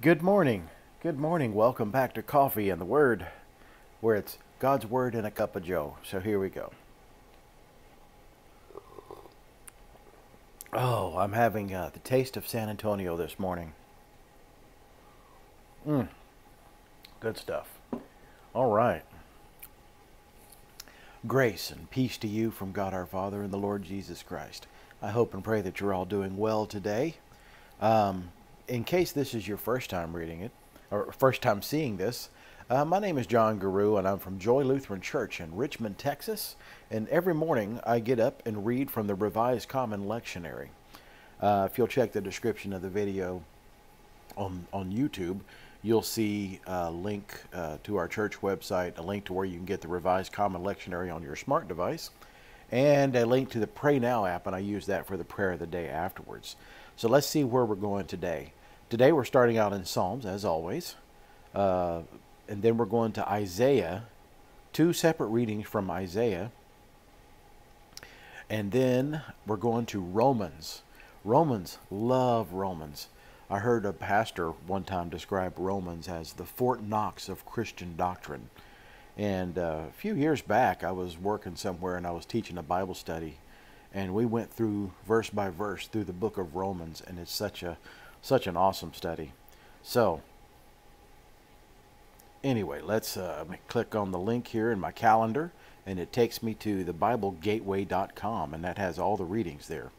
Good morning. Good morning. Welcome back to Coffee and the Word, where it's God's Word and a cup of Joe. So here we go. Oh, I'm having uh, the taste of San Antonio this morning. Mmm. Good stuff. All right. Grace and peace to you from God our Father and the Lord Jesus Christ. I hope and pray that you're all doing well today. Um, in case this is your first time reading it, or first time seeing this, uh, my name is John Guru, and I'm from Joy Lutheran Church in Richmond, Texas. And every morning I get up and read from the Revised Common Lectionary. Uh, if you'll check the description of the video on, on YouTube, you'll see a link uh, to our church website, a link to where you can get the Revised Common Lectionary on your smart device, and a link to the Pray Now app, and I use that for the prayer of the day afterwards. So let's see where we're going today. Today we're starting out in Psalms, as always, uh, and then we're going to Isaiah, two separate readings from Isaiah, and then we're going to Romans. Romans, love Romans. I heard a pastor one time describe Romans as the Fort Knox of Christian doctrine. And uh, a few years back, I was working somewhere and I was teaching a Bible study, and we went through verse by verse through the book of Romans, and it's such a such an awesome study. So, anyway, let's uh, click on the link here in my calendar, and it takes me to thebiblegateway.com, and that has all the readings there.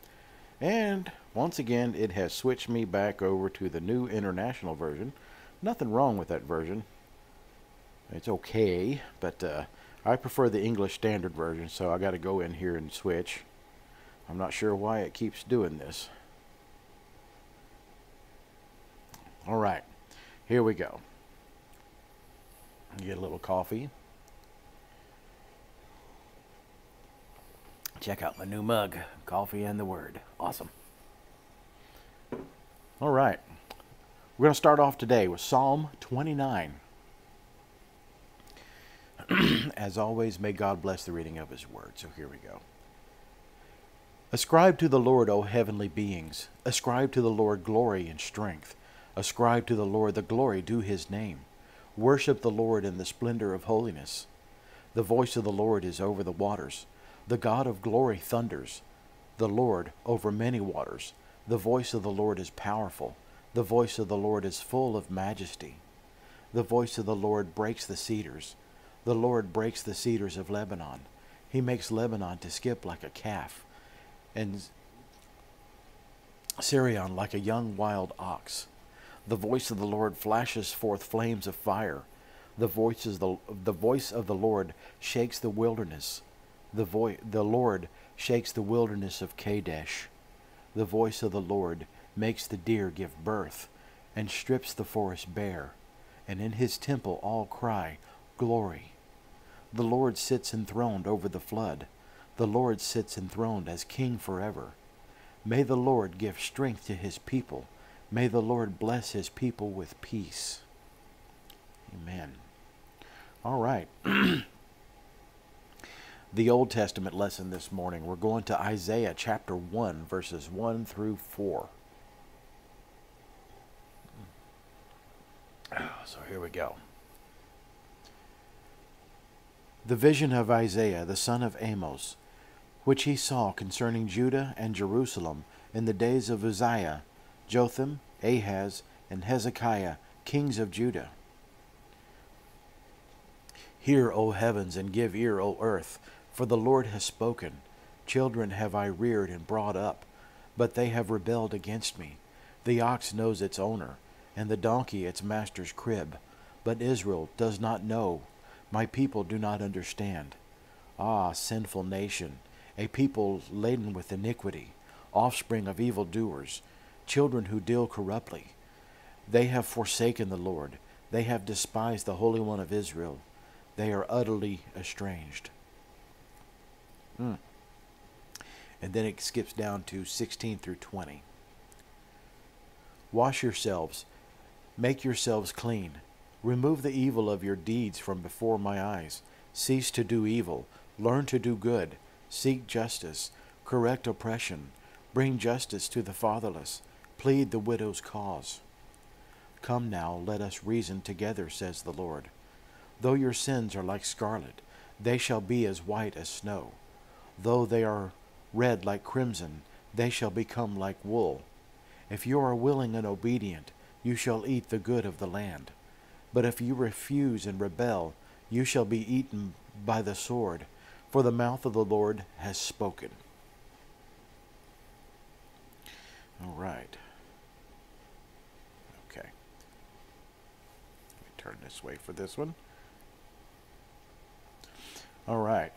And once again, it has switched me back over to the new international version. Nothing wrong with that version. It's okay, but uh, I prefer the English Standard Version, so I got to go in here and switch. I'm not sure why it keeps doing this. All right, here we go. Get a little coffee. Check out my new mug, Coffee and the Word. Awesome. All right, we're going to start off today with Psalm 29. As always, may God bless the reading of His Word. So here we go. Ascribe to the Lord, O heavenly beings. Ascribe to the Lord glory and strength. Ascribe to the Lord the glory due his name. Worship the Lord in the splendor of holiness. The voice of the Lord is over the waters. The God of glory thunders. The Lord over many waters. The voice of the Lord is powerful. The voice of the Lord is full of majesty. The voice of the Lord breaks the cedars. The Lord breaks the cedars of Lebanon. He makes Lebanon to skip like a calf, and Sirion like a young wild ox. The voice of the Lord flashes forth flames of fire. The voice, the, the voice of the Lord shakes the wilderness. The, vo- the Lord shakes the wilderness of Kadesh. The voice of the Lord makes the deer give birth, and strips the forest bare. And in his temple all cry, Glory. The Lord sits enthroned over the flood. The Lord sits enthroned as king forever. May the Lord give strength to his people May the Lord bless his people with peace. Amen. All right. the Old Testament lesson this morning. We're going to Isaiah chapter 1, verses 1 through 4. So here we go. The vision of Isaiah, the son of Amos, which he saw concerning Judah and Jerusalem in the days of Uzziah Jotham, Ahaz, and Hezekiah, kings of Judah. Hear, O heavens, and give ear, O earth, for the Lord has spoken. Children have I reared and brought up, but they have rebelled against me. The ox knows its owner, and the donkey its master's crib. But Israel does not know. My people do not understand. Ah, sinful nation, a people laden with iniquity, offspring of evil doers children who deal corruptly. They have forsaken the Lord. They have despised the Holy One of Israel. They are utterly estranged. Hmm. And then it skips down to 16 through 20. Wash yourselves, make yourselves clean. Remove the evil of your deeds from before my eyes. Cease to do evil. Learn to do good. Seek justice. Correct oppression. Bring justice to the fatherless plead the widow's cause. Come now, let us reason together, says the Lord. Though your sins are like scarlet, they shall be as white as snow. Though they are red like crimson, they shall become like wool. If you are willing and obedient, you shall eat the good of the land. But if you refuse and rebel, you shall be eaten by the sword, for the mouth of the Lord has spoken. All right. Okay. Let me turn this way for this one. All right.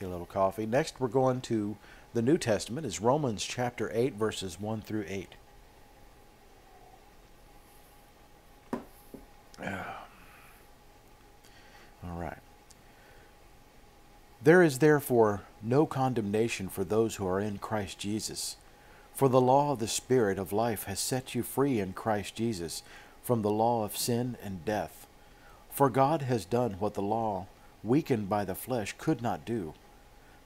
A little coffee. Next, we're going to the New Testament is Romans chapter 8, verses 1 through 8. All right. There is therefore no condemnation for those who are in Christ Jesus. For the law of the Spirit of life has set you free in Christ Jesus from the law of sin and death. For God has done what the law, weakened by the flesh, could not do.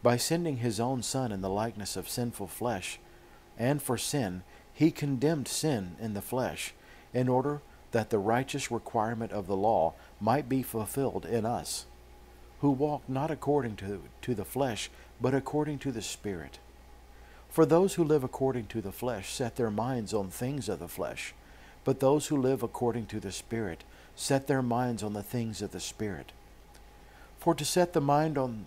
By sending his own Son in the likeness of sinful flesh, and for sin, he condemned sin in the flesh, in order that the righteous requirement of the law might be fulfilled in us, who walk not according to, to the flesh, but according to the Spirit. For those who live according to the flesh set their minds on things of the flesh, but those who live according to the Spirit set their minds on the things of the Spirit. For to set the mind on,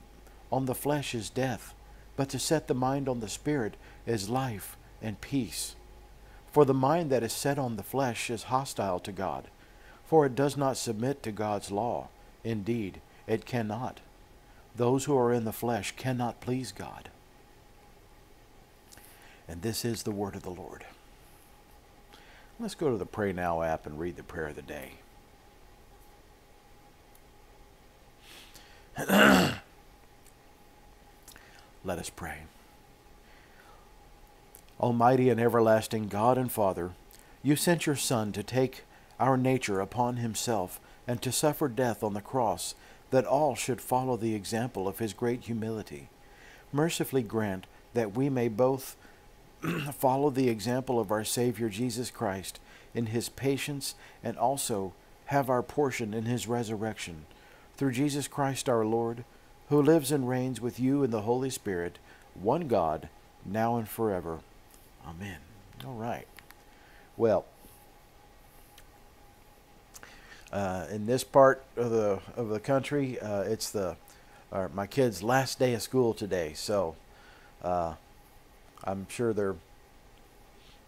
on the flesh is death, but to set the mind on the Spirit is life and peace. For the mind that is set on the flesh is hostile to God, for it does not submit to God's law. Indeed, it cannot. Those who are in the flesh cannot please God. And this is the word of the Lord. Let's go to the Pray Now app and read the prayer of the day. Let us pray. Almighty and everlasting God and Father, you sent your Son to take our nature upon himself and to suffer death on the cross, that all should follow the example of his great humility. Mercifully grant that we may both follow the example of our Savior Jesus Christ in his patience and also have our portion in his resurrection. Through Jesus Christ our Lord, who lives and reigns with you in the Holy Spirit, one God, now and forever. Amen. All right. Well, uh, in this part of the of the country, uh, it's the uh, my kid's last day of school today, so uh, I'm sure they're.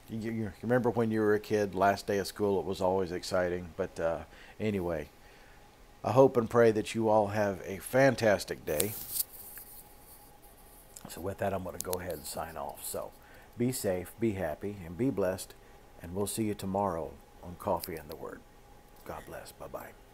You, you, remember when you were a kid, last day of school, it was always exciting. But uh, anyway, I hope and pray that you all have a fantastic day. So with that, I'm going to go ahead and sign off. So be safe, be happy, and be blessed. And we'll see you tomorrow on Coffee and the Word. God bless. Bye bye.